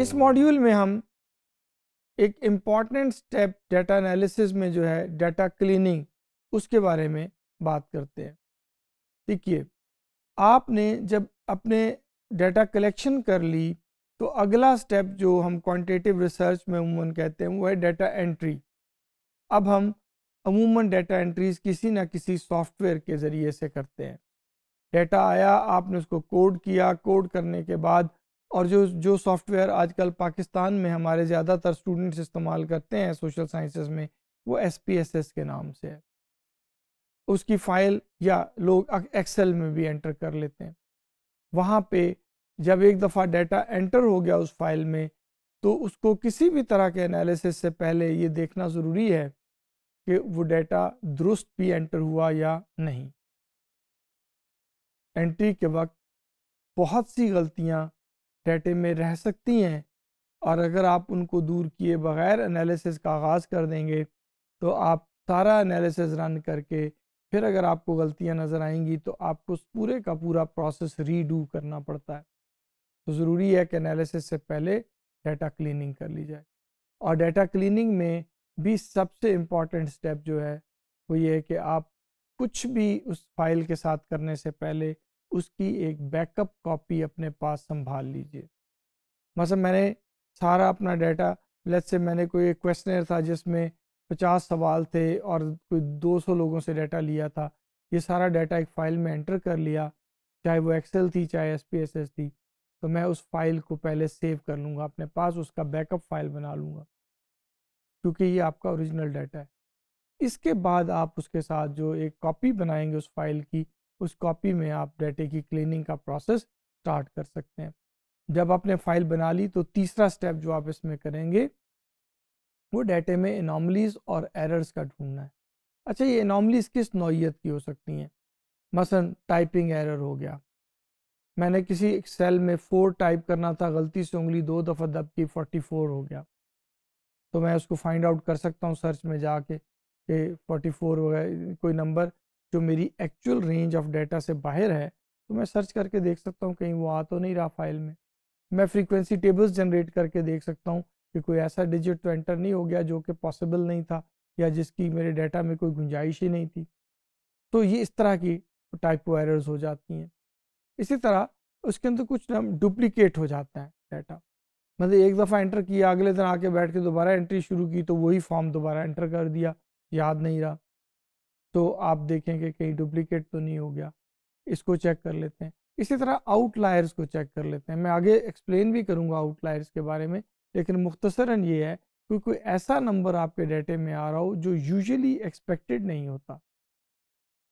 इस मॉड्यूल में हम एक इंपॉर्टेंट स्टेप डाटा एनालिसिस में जो है डाटा क्लीनिंग उसके बारे में बात करते हैं। देखिए, आपने जब अपने डाटा कलेक्शन कर ली तो अगला स्टेप जो हम क्वांटिटेटिव रिसर्च में अमूमन कहते हैं, वो है डाटा एंट्री अब हम अमूमन डाटा एंट्रीज किसी ना किसी सॉफ्टवेयर के ज़रिए से करते हैं। डाटा आया, आपने उसको कोड किया कोड करने के बाद और जो जो सॉफ्टवेयर आजकल पाकिस्तान में हमारे ज़्यादातर स्टूडेंट्स इस्तेमाल करते हैं सोशल साइंसेस में, वो एसपीएसएस के नाम से है। उसकी फ़ाइल या लोग एक्सेल में भी एंटर कर लेते हैं। वहाँ पे जब एक दफ़ा डाटा एंटर हो गया उस फ़ाइल में तो उसको किसी भी तरह के एनालिसिस से पहले ये देखना ज़रूरी है कि वो डाटा दुरुस्त भी एंटर हुआ या नहीं। एंट्री के वक्त बहुत सी गलतियाँ डाटे में रह सकती हैं। और अगर आप उनको दूर किए बगैर एनालिसिस का आगाज़ कर देंगे तो आप सारा एनालिसिस रन करके फिर अगर आपको गलतियाँ नज़र आएँगी तो आपको उस पूरे का पूरा प्रोसेस रीडू करना पड़ता है। तो ज़रूरी है कि एनालिसिस से पहले डाटा क्लीनिंग कर ली जाए। और डाटा क्लीनिंग में भी सबसे इंपॉर्टेंट स्टेप जो है, वो ये है कि आप कुछ भी उस फ़ाइल के साथ करने से पहले उसकी एक बैकअप कॉपी अपने पास संभाल लीजिए। मतलब मैंने सारा अपना डाटा लेट से मैंने कोई एक क्वेश्चनर था जिसमें पचास सवाल थे और कोई 200 लोगों से डाटा लिया था। ये सारा डाटा एक फ़ाइल में एंटर कर लिया, चाहे वो एक्सेल थी, चाहे एस पी एस एस थी तो मैं उस फ़ाइल को पहले सेव कर लूँगा, अपने पास उसका बैकअप फ़ाइल बना लूँगा। क्योंकि ये आपका ओरिजिनल डाटा है। इसके बाद आप उसके साथ जो एक कॉपी बनाएँगे उस फ़ाइल की उस कॉपी में आप डाटे की क्लीनिंग का प्रोसेस स्टार्ट कर सकते हैं। जब आपने फ़ाइल बना ली तो तीसरा स्टेप जो आप इसमें करेंगे, वो डेटे में इनामलीज और एरर्स का ढूंढना है। अच्छा ये इनामलीज किस नौीयत की हो सकती हैं? मसलन टाइपिंग एरर हो गया। मैंने किसी सेल में फोर टाइप करना था, गलती से उंगली दो दफ़ा दब की फोर्टी फोर हो गया। तो मैं उसको फाइंड आउट कर सकता हूँ सर्च में जाके कि फोर्टी फोर वगैरह कोई नंबर जो मेरी एक्चुअल रेंज ऑफ़ डाटा से बाहर है तो मैं सर्च करके देख सकता हूँ, कहीं वो आ तो नहीं रहा फ़ाइल में। मैं फ्रीक्वेंसी टेबल्स जनरेट करके देख सकता हूँ कि कोई ऐसा डिजिट तो एंटर नहीं हो गया जो कि पॉसिबल नहीं था या जिसकी मेरे डाटा में कोई गुंजाइश ही नहीं थी। तो ये इस तरह की टाइप एरर्स हो जाती हैं। इसी तरह उसके अंदर कुछ नाम डुप्लीकेट हो जाता है डाटा मतलब एक दफ़ा एंटर किया, अगले दिन आके बैठ के दोबारा एंट्री शुरू की तो वही फॉर्म दोबारा एंटर कर दिया, याद नहीं रहा। तो आप देखेंगे कहीं डुप्लीकेट तो नहीं हो गया। इसको चेक कर लेते हैं। इसी तरह आउटलायर्स को चेक कर लेते हैं। मैं आगे एक्सप्लेन भी करूँगा आउटलायर्स के बारे में, लेकिन मुख्तसरन ये है कि कोई ऐसा नंबर आपके डाटे में आ रहा हो जो यूजुअली एक्सपेक्टेड नहीं होता।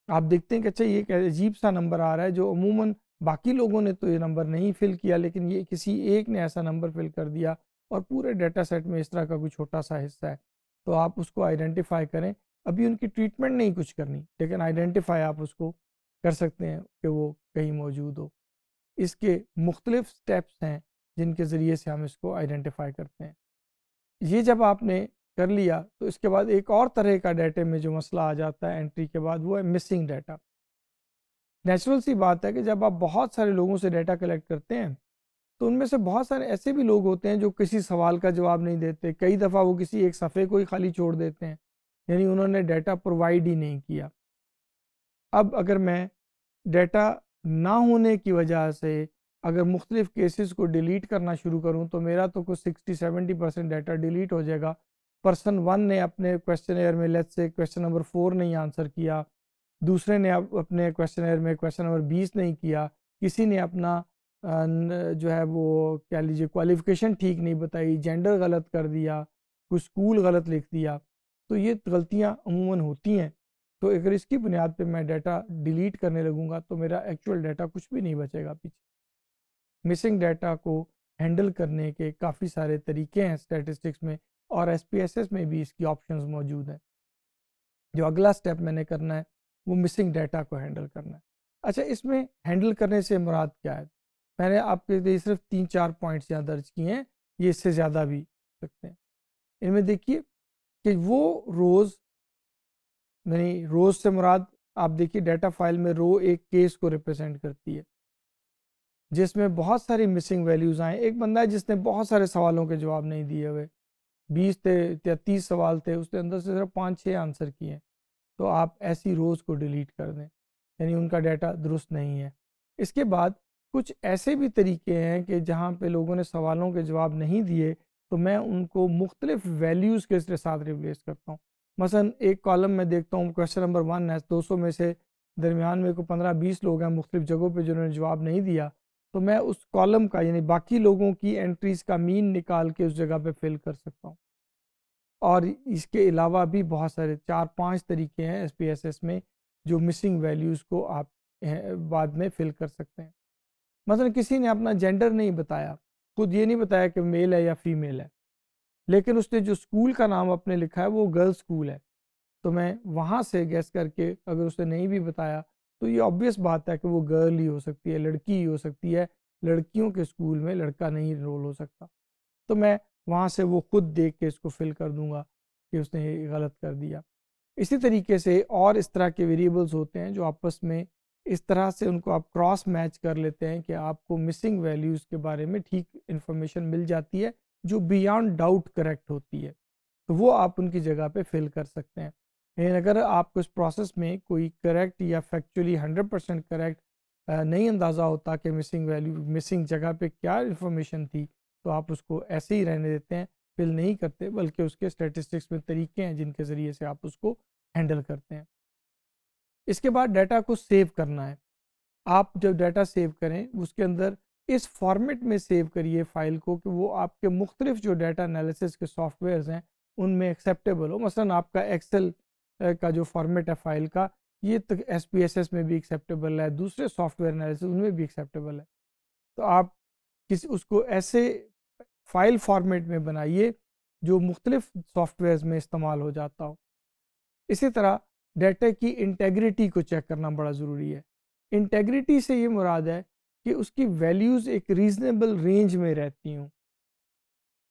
आप देखते हैं कि अच्छा ये एक अजीब सा नंबर आ रहा है जो अमूमन बाकी लोगों ने तो ये नंबर नहीं फिल किया, लेकिन ये किसी एक ने ऐसा नंबर फिल कर दिया और पूरे डाटा सेट में इस तरह का कोई छोटा सा हिस्सा है। तो आप उसको आइडेंटिफाई करें। अभी उनकी ट्रीटमेंट नहीं कुछ करनी, लेकिन आइडेंटिफाई आप उसको कर सकते हैं कि वो कहीं मौजूद हो। इसके मुख्तलिफ़ स्टेप्स हैं जिनके ज़रिए से हम इसको आइडेंटिफाई करते हैं। ये जब आपने कर लिया तो इसके बाद एक और तरह का डाटे में जो मसला आ जाता है एंट्री के बाद, वो है मिसिंग डाटा। नेचुरल सी बात है कि जब आप बहुत सारे लोगों से डाटा कलेक्ट करते हैं तो उनमें से बहुत सारे ऐसे भी लोग होते हैं जो किसी सवाल का जवाब नहीं देते, कई दफ़ा वो किसी एक सफ़े को ही खाली छोड़ देते हैं। यानी उन्होंने डाटा प्रोवाइड ही नहीं किया। अब अगर मैं डाटा ना होने की वजह से अगर मुख्तलिफ़ केसेस को डिलीट करना शुरू करूँ तो मेरा तो कुछ sixty seventy percent data delete हो जाएगा। पर्सन वन ने अपने क्वेश्चन एयर में लेट से क्वेश्चन नंबर फोर नहीं आंसर किया, दूसरे ने अपने क्वेश्चन एयर में क्वेश्चन नंबर बीस नहीं किया, किसी ने अपना जो है वो कह लीजिए क्वालिफिकेशन ठीक नहीं बताई जेंडर गलत कर दिया, कुछ स्कूल गलत लिख दिया तो ये गलतियाँ अमूमन होती हैं। तो अगर इसकी बुनियाद पे मैं डाटा डिलीट करने लगूँगा तो मेरा एक्चुअल डाटा कुछ भी नहीं बचेगा पीछे। मिसिंग डाटा को हैंडल करने के काफ़ी सारे तरीके हैं स्टैटिस्टिक्स में और एसपीएसएस में भी इसकी ऑप्शंस मौजूद हैं। जो अगला स्टेप मैंने करना है, वो मिसिंग डाटा को हैंडल करना है। अच्छा इसमें हैंडल करने से मुराद क्या है? मैंने आपके लिए सिर्फ़ तीन चार पॉइंट्स यहाँ दर्ज किए हैं, ये इससे ज़्यादा भी सकते हैं। इनमें देखिए कि वो रोज़, यानी रोज़ से मुराद, आप देखिए डाटा फ़ाइल में रो एक केस को रिप्रेजेंट करती है। जिसमें बहुत सारी मिसिंग वैल्यूज़ आए। एक बंदा है जिसने बहुत सारे सवालों के जवाब नहीं दिए हुए। बीस थे या तीस सवाल थे उसके अंदर से सिर्फ़ पाँच छः आंसर किए हैं। तो आप ऐसी रोज़ को डिलीट कर दें। यानी उनका डाटा दुरुस्त नहीं है। इसके बाद कुछ ऐसे भी तरीके हैं कि जहाँ पे लोगों ने सवालों के जवाब नहीं दिए तो मैं उनको मुख्तलिफ़ वैल्यूज़ के साथ रिप्लेस करता हूँ। मसन एक कॉलम में देखता हूँ, क्वेश्चन नंबर वन है, दो सौ में से दरमियान में को पंद्रह बीस लोग हैं मुख्तलिफ़ जगहों पर जिन्होंने जवाब नहीं दिया। तो मैं उस कॉलम का यानी बाकी लोगों की एंट्रीज़ का मीन निकाल के उस जगह पे फिल कर सकता हूँ। और इसके अलावा भी बहुत सारे चार पाँच तरीके हैं एस पी एस एस में जो मिसिंग वैल्यूज़ को आप बाद में फिल कर सकते हैं। मतलब किसी ने अपना जेंडर नहीं बताया। खुद ये नहीं बताया कि मेल है या फीमेल है। लेकिन उसने जो स्कूल का नाम अपने लिखा है, वो गर्ल्स स्कूल है। तो मैं वहाँ से गैस करके अगर उसने नहीं भी बताया तो ये ऑब्वियस बात है कि वो गर्ल ही हो सकती है, लड़की ही हो सकती है। लड़कियों के स्कूल में लड़का नहीं रोल हो सकता। तो मैं वहाँ से वो खुद देख के इसको फिल कर दूँगा कि उसने गलत कर दिया। इसी तरीके से और इस तरह के वेरिएबल्स होते हैं जो आपस में इस तरह से उनको आप क्रॉस मैच कर लेते हैं कि आपको मिसिंग वैल्यूज़ के बारे में ठीक इन्फॉर्मेशन मिल जाती है, जो बियॉन्ड डाउट करेक्ट होती है। तो वो आप उनकी जगह पे फिल कर सकते हैं। लेकिन अगर आपको इस प्रोसेस में कोई करेक्ट या फैक्चुअली हंड्रेड परसेंट करेक्ट नहीं अंदाज़ा होता कि मिसिंग वैल्यू, मिसिंग जगह पे क्या इन्फॉर्मेशन थी तो आप उसको ऐसे ही रहने देते हैं, फिल नहीं करते, बल्कि उसके स्टेटिस्टिक्स में तरीके हैं जिनके ज़रिए से आप उसको हैंडल करते हैं। इसके बाद डाटा को सेव करना है। आप जब डाटा सेव करें, उसके अंदर इस फॉर्मेट में सेव करिए फ़ाइल को कि वो आपके मुख्तलिफ़ जो डाटा एनालिसिस के सॉफ्टवेयर हैं, उनमें एक्सेप्टेबल हो। मसलन आपका एक्सेल का जो फॉर्मेट है फ़ाइल का, ये तो एस पी एस एस में भी एक्सेप्टेबल है, दूसरे सॉफ्टवेयर एनालिसिस उनमें भी एक्सेप्टेबल है। तो आप किसी, उसको ऐसे फ़ाइल फॉर्मेट में बनाइए जो मुख्तलिफ़ सॉफ्टवेयर में इस्तेमाल हो जाता हो। इसी तरह डाटा की इंटेग्रिटी को चेक करना बड़ा ज़रूरी है। इंटेग्रिटी से ये मुराद है कि उसकी वैल्यूज़ एक रीज़नेबल रेंज में रहती हूँ।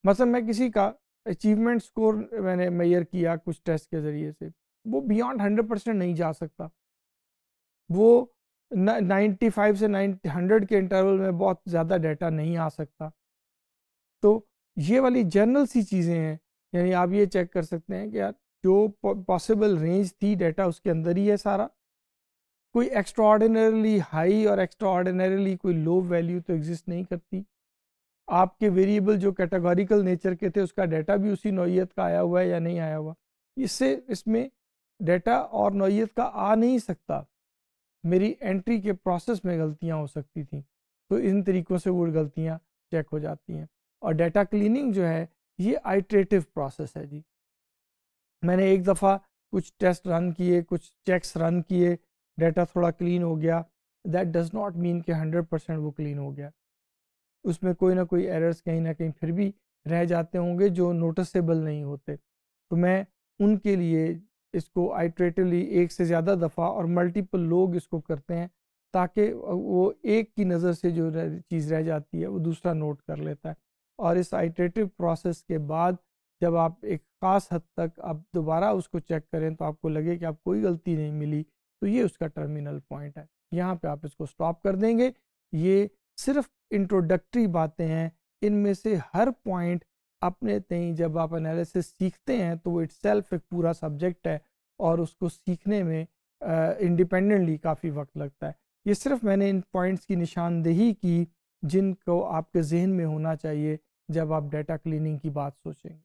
मतलब मैं किसी का अचीवमेंट स्कोर मैंने मैयर किया कुछ टेस्ट के ज़रिए से, वो बियॉन्ड हंड्रेड परसेंट नहीं जा सकता। वो नाइन्टी फाइव से नाइन्टी हंड्रेड के इंटरवल में बहुत ज़्यादा डाटा नहीं आ सकता। तो ये वाली जनरल सी चीज़ें हैं, यानी आप ये चेक कर सकते हैं कि यार जो पॉसिबल रेंज थी डाटा उसके अंदर ही है सारा। कोई एक्स्ट्रा हाई और एक्स्ट्रा कोई लो वैल्यू तो एग्जिस्ट नहीं करती। आपके वेरिएबल जो कैटेगोरिकल नेचर के थे, उसका डाटा भी उसी नौीयत का आया हुआ है या नहीं आया हुआ। इससे इसमें डाटा और नौीयत का आ नहीं सकता। मेरी एंट्री के प्रोसेस में गलतियाँ हो सकती थी तो इन तरीक़ों से वो गलतियाँ चेक हो जाती हैं। और डाटा क्लीनिंग जो है, ये आइट्रेटिव प्रोसेस है जी। मैंने एक दफ़ा कुछ टेस्ट रन किए, कुछ चेक्स रन किए, डाटा थोड़ा क्लीन हो गया। दैट डज़ नॉट मीन कि हंड्रेड परसेंट वो क्लीन हो गया। उसमें कोई ना कोई एरर्स कहीं ना कहीं फिर भी रह जाते होंगे जो नोटिसेबल नहीं होते। तो मैं उनके लिए इसको आइट्रेटिवली एक से ज़्यादा दफ़ा और मल्टीपल लोग इसको करते हैं ताकि वो एक की नज़र से जो चीज़ रह जाती है वो दूसरा नोट कर लेता है। और इस आइट्रेटिव प्रोसेस के बाद जब आप एक ख़ास हद तक आप दोबारा उसको चेक करें तो आपको लगे कि आप कोई गलती नहीं मिली तो ये उसका टर्मिनल पॉइंट है। यहाँ पे आप इसको स्टॉप कर देंगे। ये सिर्फ़ इंट्रोडक्टरी बातें हैं। इनमें से हर पॉइंट अपने तई जब आप एनालिसिस सीखते हैं तो वो इट्स एक पूरा सब्जेक्ट है और उसको सीखने में इंडिपेंडेंटली काफ़ी वक्त लगता है। ये सिर्फ़ मैंने इन पॉइंट्स की निशानदेही की जिनको आपके जहन में होना चाहिए जब आप डाटा क्लीनिंग की बात सोचेंगे।